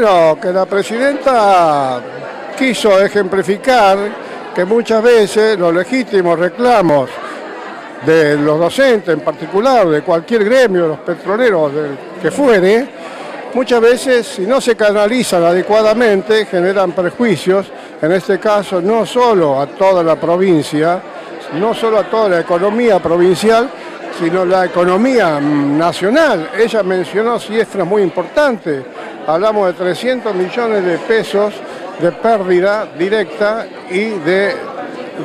Bueno, que la presidenta quiso ejemplificar que muchas veces los legítimos reclamos de los docentes en particular, de cualquier gremio, de los petroleros, del que fuere, muchas veces si no se canalizan adecuadamente generan prejuicios, en este caso no solo a toda la provincia, no solo a toda la economía provincial, sino la economía nacional. Ella mencionó cifras muy importantes, hablamos de 300 millones de pesos de pérdida directa y de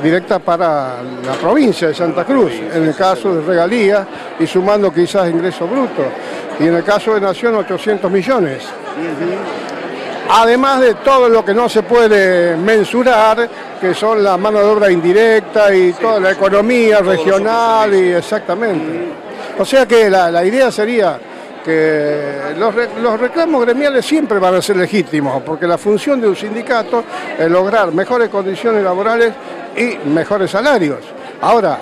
directa para la provincia de Santa Cruz, en el caso de regalía y sumando quizás ingresos brutos, y en el caso de Nación 800 millones. Además de todo lo que no se puede mensurar, que son la mano de obra indirecta y toda la economía regional y exactamente. O sea que la, idea sería que los, los, reclamos gremiales siempre van a ser legítimos, porque la función de un sindicato es lograr mejores condiciones laborales y mejores salarios. Ahora,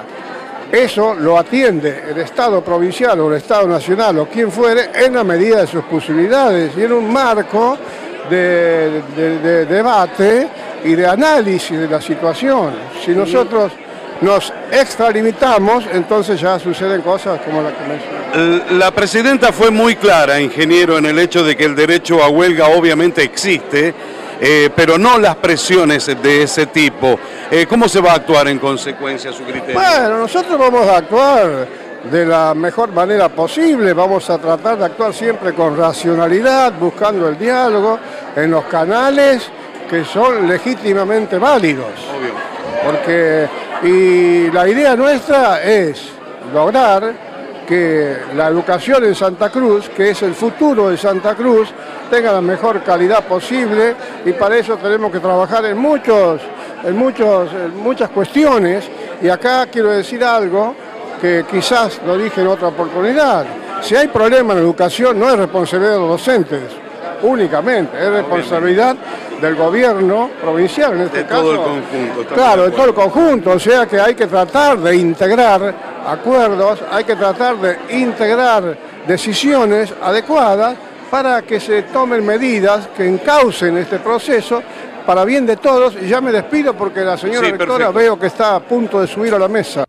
eso lo atiende el Estado provincial o el Estado nacional o quien fuere en la medida de sus posibilidades y en un marco de, debate y de análisis de la situación. Si nosotros nos extralimitamos, entonces ya suceden cosas como la que mencioné. La presidenta fue muy clara, ingeniero, en el hecho de que el derecho a huelga obviamente existe, eh, pero no las presiones de ese tipo. Eh, ¿Cómo se va a actuar en consecuencia a su criterio? Bueno, nosotros vamos a actuar de la mejor manera posible, vamos a tratar de actuar siempre con racionalidad, buscando el diálogo en los canales que son legítimamente válidos. Obvio. Porque, y la idea nuestra es lograr que la educación en Santa Cruz, que es el futuro de Santa Cruz, tenga la mejor calidad posible y para eso tenemos que trabajar en, muchos, en, muchos, muchas cuestiones. Y acá quiero decir algo, que quizás lo dije en otra oportunidad. Si hay problema en educación no es responsabilidad de los docentes únicamente, es responsabilidad del gobierno provincial en este de caso. todo el conjunto. Claro, de todo el conjunto, o sea que hay que tratar de integrar acuerdos, hay que tratar de integrar decisiones adecuadas para que se tomen medidas que encaucen este proceso para bien de todos. Y ya me despido porque la señora rectora veo que está a punto de subir a la mesa.